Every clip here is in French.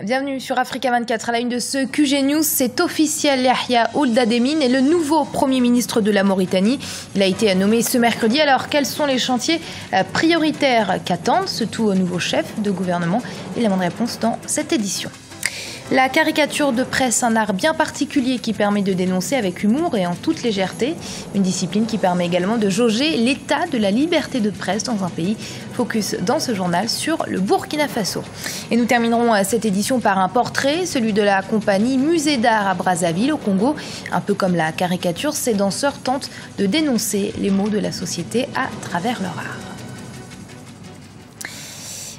Bienvenue sur Africa 24. À la une de ce QG News, c'est officiel. Yahya Ould Ademine est le nouveau Premier ministre de la Mauritanie. Il a été nommé ce mercredi. Alors, quels sont les chantiers euh, prioritaires qu'attendent ce tout nouveau chef de gouvernement? Élément de réponse dans cette édition. La caricature de presse, un art bien particulier qui permet de dénoncer avec humour et en toute légèreté. Une discipline qui permet également de jauger l'état de la liberté de presse dans un pays. Focus dans ce journal sur le Burkina Faso. Et nous terminerons euh, cette édition par un portrait, celui de la compagnie Musée d'art à Brazzaville, au Congo. Un peu comme la caricature, ces danseurs tentent de dénoncer les maux de la société à travers leur art.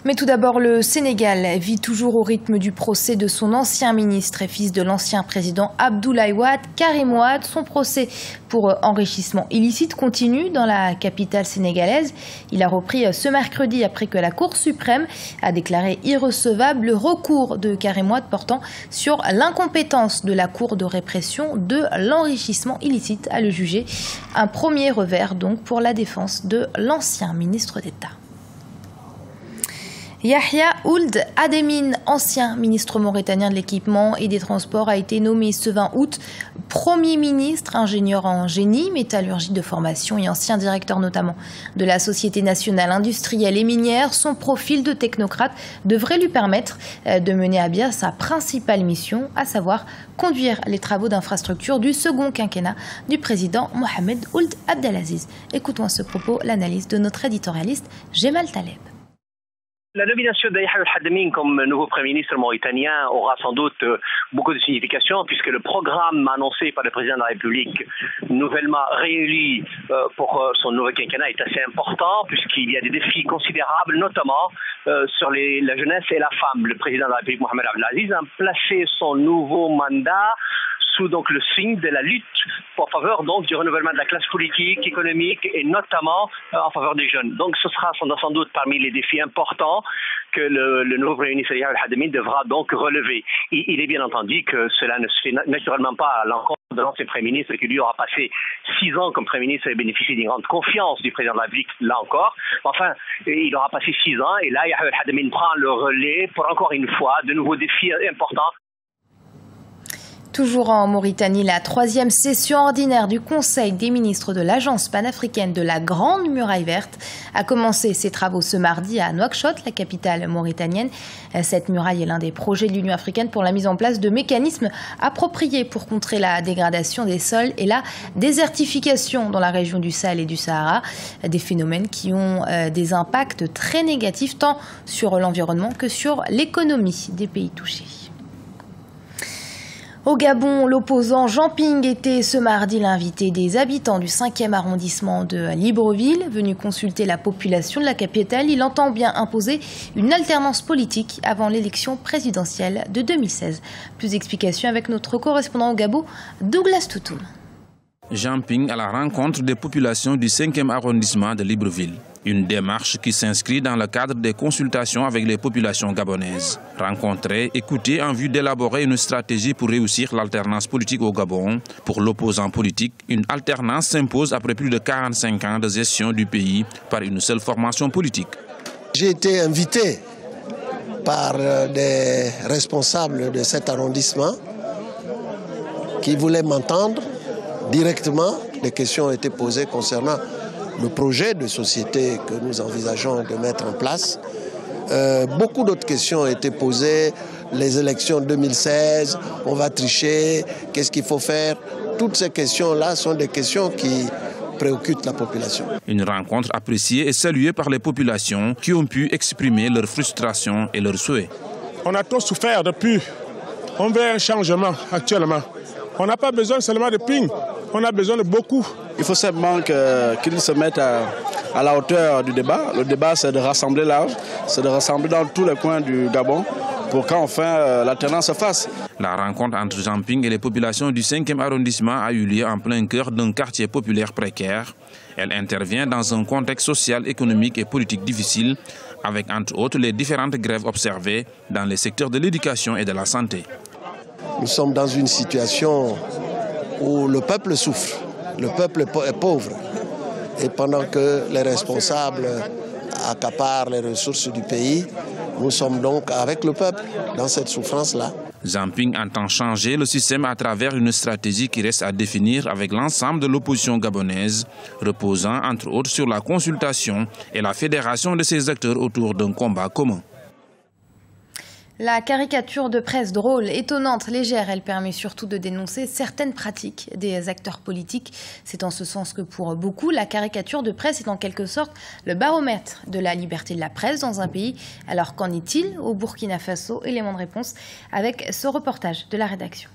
Mais tout d'abord, le Sénégal vit toujours au rythme du procès de son ancien ministre et fils de l'ancien président Abdoulaye Wade, Karim Wade. Son procès pour enrichissement illicite continue dans la capitale sénégalaise. Il a repris ce mercredi après que la Cour suprême a déclaré irrecevable le recours de Karim Wade portant sur l'incompétence de la Cour de répression de l'enrichissement illicite à le juger. Un premier revers donc pour la défense de l'ancien ministre d'État. Yahya Ould Ademine, ancien ministre mauritanien de l'équipement et des transports, a été nommé ce 20 août Premier ministre, ingénieur en génie, métallurgie de formation et ancien directeur notamment de la Société nationale industrielle et minière. Son profil de technocrate devrait lui permettre euh, de mener à bien sa principale mission, à savoir conduire les travaux d'infrastructure du second quinquennat du président Mohamed Ould Abdelaziz. Écoutons à ce propos l'analyse de notre éditorialiste Jemal Taleb. La nomination d'Ayah al-Hademin comme nouveau Premier ministre mauritanien aura sans doute euh, beaucoup de signification puisque le programme annoncé par le président de la République nouvellement réélu euh, pour euh, son nouveau quinquennat est assez important puisqu'il y a des défis considérables, notamment sur la jeunesse et la femme. Le président de la République, Mohamed Abdelaziz, a placé son nouveau mandat sous donc le signe de la lutte en faveur donc du renouvellement de la classe politique, économique et notamment euh, en faveur des jeunes. Donc ce sera sans, doute parmi les défis importants que le, nouveau Premier ministre Al-Hademi devra donc relever. Il, est bien entendu que cela ne se fait naturellement pas à l'encontre de l'ancien Premier ministre qui lui aura passé six ans comme Premier ministre et bénéficié d'une grande confiance du président de la République, là encore. Enfin, il aura passé six ans et là, Yahya Al-Hademi prend le relais pour encore une fois de nouveaux défis importants Toujours en Mauritanie, la troisième session ordinaire du Conseil des ministres de l'Agence panafricaine de la Grande Muraille Verte a commencé ses travaux ce mardi à Nouakchott, la capitale mauritanienne. Cette muraille est l'un des projets de l'Union africaine pour la mise en place de mécanismes appropriés pour contrer la dégradation des sols et la désertification dans la région du Sahel et du Sahara, des phénomènes qui ont euh, des impacts très négatifs tant sur l'environnement que sur l'économie des pays touchés. Au Gabon, l'opposant Jean Ping était ce mardi l'invité des habitants du 5e arrondissement de Libreville. Venu consulter la population de la capitale, il entend bien imposer une alternance politique avant l'élection présidentielle de 2016. Plus d'explications avec notre correspondant au Gabon, Douglas Toutoum. Jean Ping à la rencontre des populations du 5e arrondissement de Libreville. Une démarche qui s'inscrit dans le cadre des consultations avec les populations gabonaises. Rencontrer, écouter en vue d'élaborer une stratégie pour réussir l'alternance politique au Gabon. Pour l'opposant politique, une alternance s'impose après plus de 45 ans de gestion du pays par une seule formation politique. J'ai été invité par euh, des responsables de cet arrondissement qui voulaient m'entendre directement. Des questions ont été posées concernant le projet de société que nous envisageons de mettre en place. Euh, beaucoup d'autres questions ont été posées. Les élections 2016, on va tricher, qu'est-ce qu'il faut faire? Toutes ces questions-là sont des questions qui préoccupent la population. Une rencontre appréciée et saluée par les populations qui ont pu exprimer leur frustration et leurs souhaits. On a trop souffert depuis. On veut un changement actuellement. On n'a pas besoin seulement de ping, on a besoin de beaucoup. Il faut simplement qu'ils se mettent à, la hauteur du débat. Le débat, c'est de rassembler large, c'est de rassembler dans tous les coins du Gabon pour qu'enfin euh, la tendance se fasse. La rencontre entre Jean Ping et les populations du 5e arrondissement a eu lieu en plein cœur d'un quartier populaire précaire. Elle intervient dans un contexte social, économique et politique difficile, avec entre autres les différentes grèves observées dans les secteurs de l'éducation et de la santé. Nous sommes dans une situation où le peuple souffre le peuple est pauvre. Et pendant que les responsables accaparent les ressources du pays, Nous sommes donc avec le peuple dans cette souffrance-là. Zamping entend changer le système à travers une stratégie qui reste à définir avec l'ensemble de l'opposition gabonaise, reposant entre autres sur la consultation et la fédération de ses acteurs autour d'un combat commun. La caricature de presse drôle, étonnante, légère, elle permet surtout de dénoncer certaines pratiques des acteurs politiques. C'est en ce sens que pour beaucoup, la caricature de presse est en quelque sorte le baromètre de la liberté de la presse dans un pays. Alors qu'en est-il au Burkina Faso? Élément de réponse avec ce reportage de la rédaction.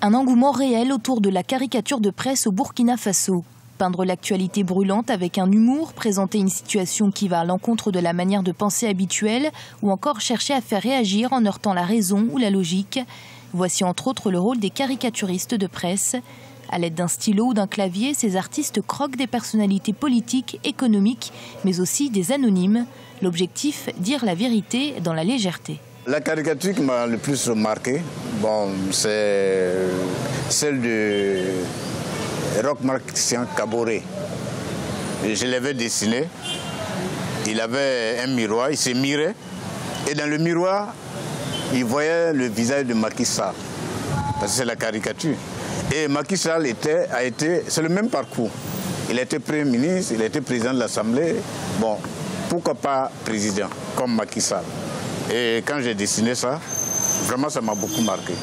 Un engouement réel autour de la caricature de presse au Burkina Faso peindre l'actualité brûlante avec un humour, présenter une situation qui va à l'encontre de la manière de penser habituelle, ou encore chercher à faire réagir en heurtant la raison ou la logique. Voici entre autres le rôle des caricaturistes de presse. À l'aide d'un stylo ou d'un clavier, ces artistes croquent des personnalités politiques, économiques, mais aussi des anonymes. L'objectif, dire la vérité dans la légèreté. La caricature qui m'a le plus remarqué, bon, c'est celle de Rock Christian Caboret. Je l'avais dessiné. Il avait un miroir, il s'est miré. Et dans le miroir, il voyait le visage de Macky. Parce que c'est la caricature. Et Macky était, a été, c'est le même parcours. Il était Premier ministre, il était président de l'Assemblée. Bon, pourquoi pas président, comme Macky. Et quand j'ai dessiné ça, vraiment ça m'a beaucoup marqué.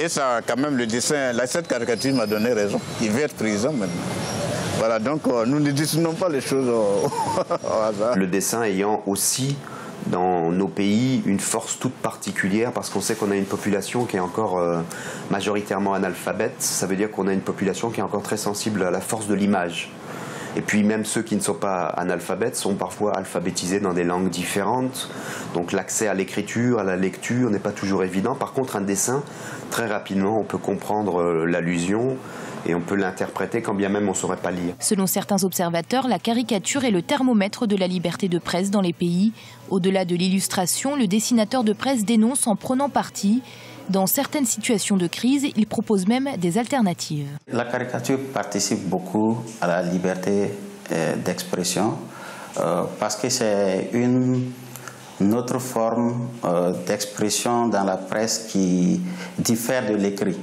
Et ça, quand même, le dessin, cette caricature m'a donné raison. Il veut être président maintenant. Voilà, donc euh, nous ne dessinons pas les choses au, hasard. Le dessin ayant aussi dans nos pays une force toute particulière parce qu'on sait qu'on a une population qui est encore euh, majoritairement analphabète. Ça veut dire qu'on a une population qui est encore très sensible à la force de l'image. Et puis même ceux qui ne sont pas analphabètes sont parfois alphabétisés dans des langues différentes. Donc l'accès à l'écriture, à la lecture n'est pas toujours évident. Par contre, un dessin, très rapidement, on peut comprendre euh, l'allusion et on peut l'interpréter quand bien même on ne saurait pas lire. Selon certains observateurs, la caricature est le thermomètre de la liberté de presse dans les pays. Au-delà de l'illustration, le dessinateur de presse dénonce en prenant parti dans certaines situations de crise, il propose même des alternatives. La caricature participe beaucoup à la liberté euh, d'expression euh, parce que c'est une, autre forme euh, d'expression dans la presse qui diffère de l'écrit.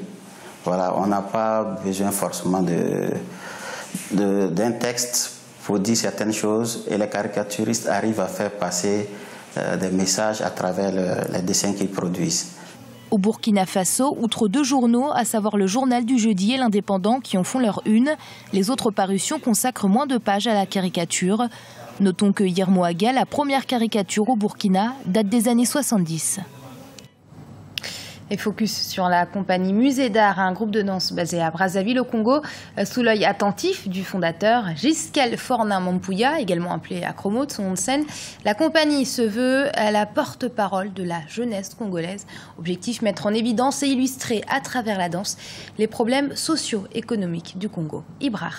Voilà, on n'a pas besoin forcément d'un texte pour dire certaines choses et les caricaturistes arrivent à faire passer des messages à travers les dessins qu'ils produisent. Au Burkina Faso, outre deux journaux, à savoir le journal du jeudi et l'indépendant qui en font leur une, les autres parutions consacrent moins de pages à la caricature. Notons que Yermoaga, la première caricature au Burkina, date des années 70. Et focus sur la compagnie Musée d'Art, un groupe de danse basé à Brazzaville au Congo, euh, sous l'œil attentif du fondateur Giskel Fornin Mampuya, également appelé Acromo de son nom de scène. La compagnie se veut la porte-parole de la jeunesse congolaise. Objectif mettre en évidence et illustrer à travers la danse les problèmes socio-économiques du Congo. Ibra.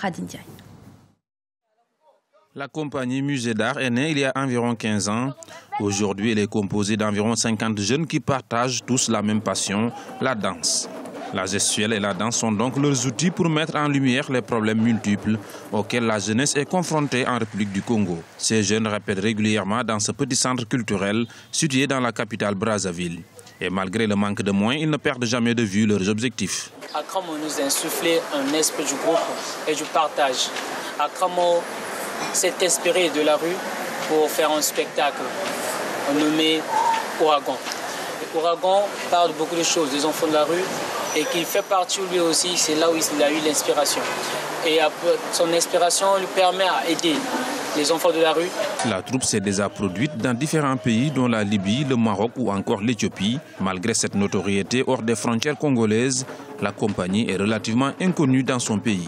La compagnie Musée d'Art est née il y a environ 15 ans. Aujourd'hui, elle est composée d'environ 50 jeunes qui partagent tous la même passion, la danse. La gestuelle et la danse sont donc leurs outils pour mettre en lumière les problèmes multiples auxquels la jeunesse est confrontée en République du Congo. Ces jeunes répètent régulièrement dans ce petit centre culturel situé dans la capitale Brazzaville. Et malgré le manque de moyens, ils ne perdent jamais de vue leurs objectifs. Akramo nous un esprit du groupe et du partage. Akramo s'est inspiré de la rue pour faire un spectacle nommé Ouragan. Ouragan parle beaucoup de choses des enfants de la rue et qu'il fait partie lui aussi, c'est là où il a eu l'inspiration. Et son inspiration lui permet à aider les enfants de la rue. La troupe s'est déjà produite dans différents pays, dont la Libye, le Maroc ou encore l'Éthiopie. Malgré cette notoriété hors des frontières congolaises, la compagnie est relativement inconnue dans son pays.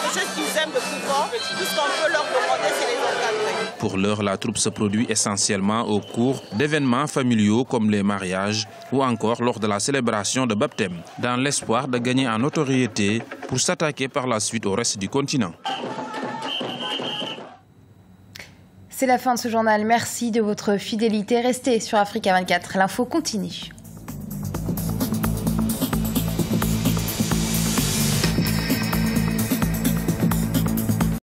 quelque chose qu'ils aiment le plus fort. Tout ce qu'on peut leur demander, c'est les encadrer. Pour l'heure, la troupe se produit essentiellement au cours d'événements familiaux comme les mariages ou encore lors de la célébration de baptême, dans l'espoir de gagner en notoriété pour s'attaquer par la suite au reste du continent. C'est la fin de ce journal. Merci de votre fidélité. Restez sur Africa 24. L'info continue.